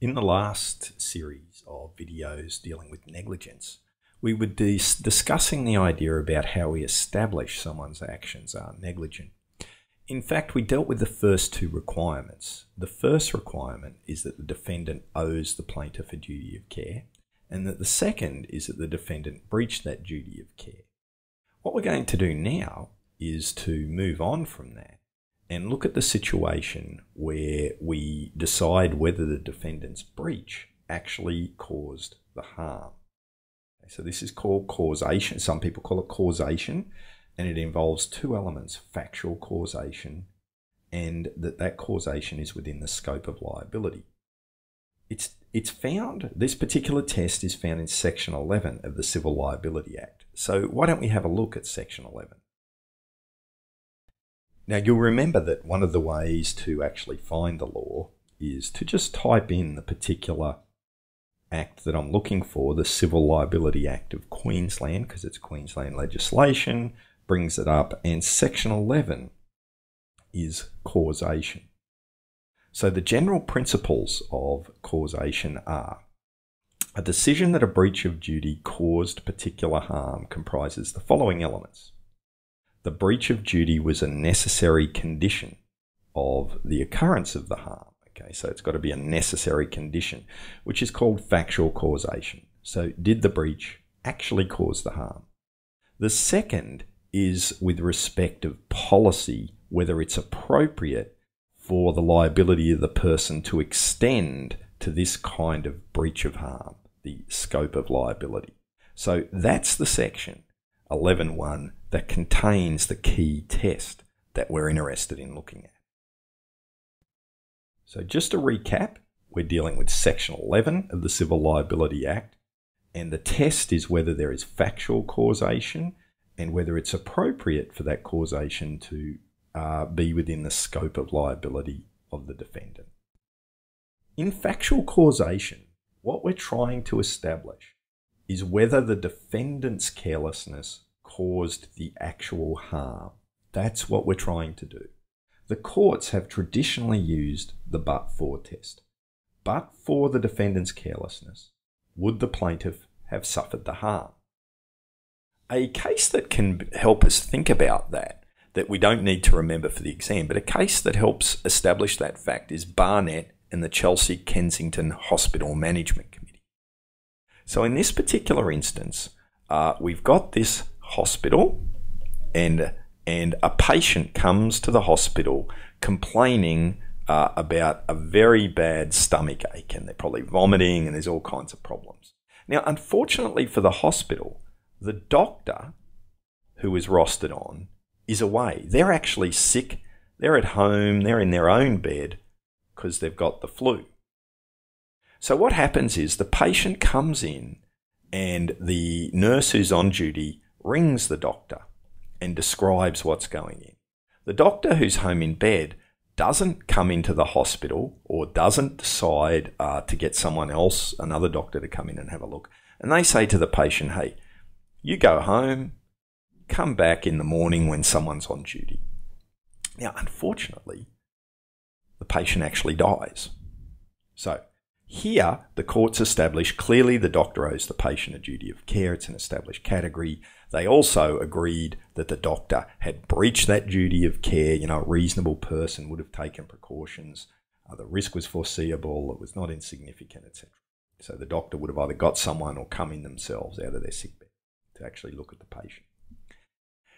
In the last series of videos dealing with negligence, we were dis discussing the idea about how we establish someone's actions are negligent. In fact, we dealt with the first two requirements. The first requirement is that the defendant owes the plaintiff a duty of care, and that the second is that the defendant breached that duty of care. What we're going to do now is to move on from that and look at the situation where we decide whether the defendant's breach actually caused the harm. So this is called causation. Some people call it causation, and it involves two elements, factual causation and that that causation is within the scope of liability. It's, it's found, this particular test is found in Section 11 of the Civil Liability Act. So why don't we have a look at Section 11? Now, you'll remember that one of the ways to actually find the law is to just type in the particular act that I'm looking for, the Civil Liability Act of Queensland, because it's Queensland legislation, brings it up, and Section 11 is causation. So the general principles of causation are a decision that a breach of duty caused particular harm comprises the following elements the breach of duty was a necessary condition of the occurrence of the harm. Okay, so it's got to be a necessary condition, which is called factual causation. So, did the breach actually cause the harm? The second is with respect of policy, whether it's appropriate for the liability of the person to extend to this kind of breach of harm, the scope of liability. So that's the section 11.1 that contains the key test that we're interested in looking at. So just to recap, we're dealing with Section 11 of the Civil Liability Act, and the test is whether there is factual causation and whether it's appropriate for that causation to uh, be within the scope of liability of the defendant. In factual causation, what we're trying to establish is whether the defendant's carelessness caused the actual harm. That's what we're trying to do. The courts have traditionally used the but for test. But for the defendant's carelessness, would the plaintiff have suffered the harm? A case that can help us think about that, that we don't need to remember for the exam, but a case that helps establish that fact is Barnett and the Chelsea Kensington Hospital Management Committee. So in this particular instance, uh, we've got this hospital and and a patient comes to the hospital complaining uh, about a very bad stomach ache and they're probably vomiting and there's all kinds of problems. Now, unfortunately for the hospital, the doctor who is rostered on is away. They're actually sick. They're at home. They're in their own bed because they've got the flu. So what happens is the patient comes in and the nurse who's on duty rings the doctor and describes what's going in. The doctor who's home in bed doesn't come into the hospital or doesn't decide uh, to get someone else, another doctor, to come in and have a look. And they say to the patient, hey, you go home, come back in the morning when someone's on duty. Now, unfortunately, the patient actually dies. So, here, the courts establish clearly the doctor owes the patient a duty of care. It's an established category. They also agreed that the doctor had breached that duty of care. You know, a reasonable person would have taken precautions. Uh, the risk was foreseeable. It was not insignificant, etc. So the doctor would have either got someone or come in themselves out of their sick bed to actually look at the patient.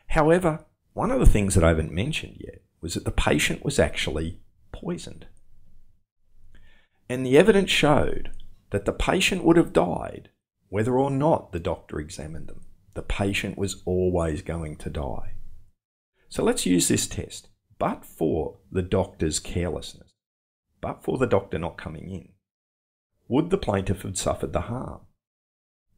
However, one of the things that I haven't mentioned yet was that the patient was actually poisoned. And the evidence showed that the patient would have died whether or not the doctor examined them. The patient was always going to die. So let's use this test. But for the doctor's carelessness, but for the doctor not coming in, would the plaintiff have suffered the harm?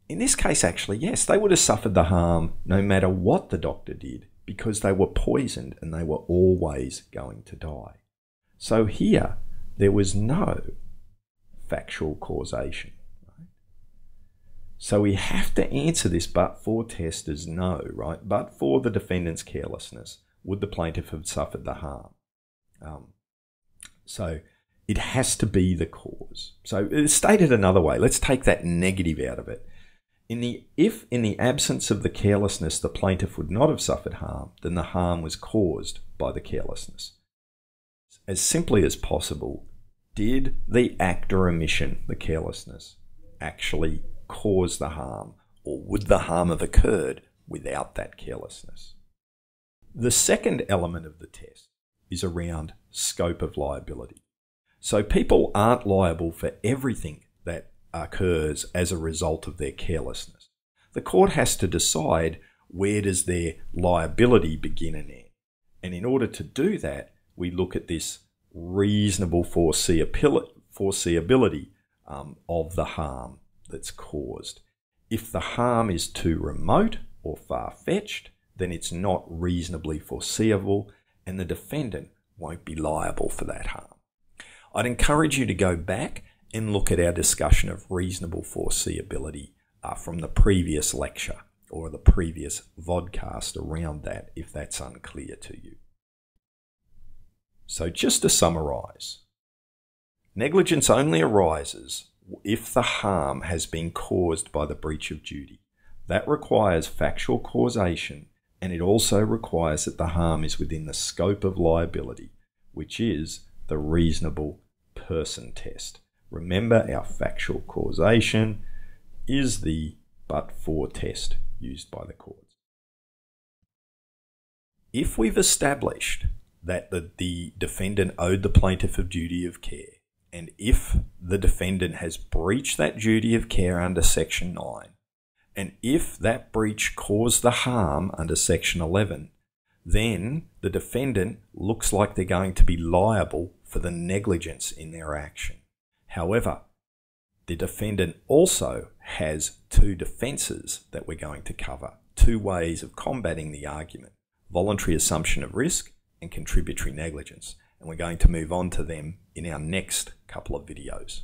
In this case, actually, yes, they would have suffered the harm no matter what the doctor did because they were poisoned and they were always going to die. So here, there was no factual causation. So we have to answer this but for test as no, right? But for the defendant's carelessness, would the plaintiff have suffered the harm? Um, so it has to be the cause. So, uh, stated another way, let's take that negative out of it. In the, if, in the absence of the carelessness, the plaintiff would not have suffered harm, then the harm was caused by the carelessness. As simply as possible, did the act or omission, the carelessness, actually cause the harm, or would the harm have occurred without that carelessness? The second element of the test is around scope of liability. So people aren't liable for everything that occurs as a result of their carelessness. The court has to decide where does their liability begin and end. And in order to do that, we look at this reasonable foreseeability um, of the harm that's caused. If the harm is too remote or far fetched, then it's not reasonably foreseeable and the defendant won't be liable for that harm. I'd encourage you to go back and look at our discussion of reasonable foreseeability uh, from the previous lecture or the previous vodcast around that if that's unclear to you. So, just to summarize, negligence only arises if the harm has been caused by the breach of duty. That requires factual causation and it also requires that the harm is within the scope of liability, which is the reasonable person test. Remember, our factual causation is the but for test used by the courts. If we've established that the, the defendant owed the plaintiff a duty of care, and if the defendant has breached that duty of care under Section 9, and if that breach caused the harm under Section 11, then the defendant looks like they're going to be liable for the negligence in their action. However, the defendant also has two defences that we're going to cover, two ways of combating the argument voluntary assumption of risk and contributory negligence. And we're going to move on to them in our next couple of videos.